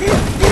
Yeah.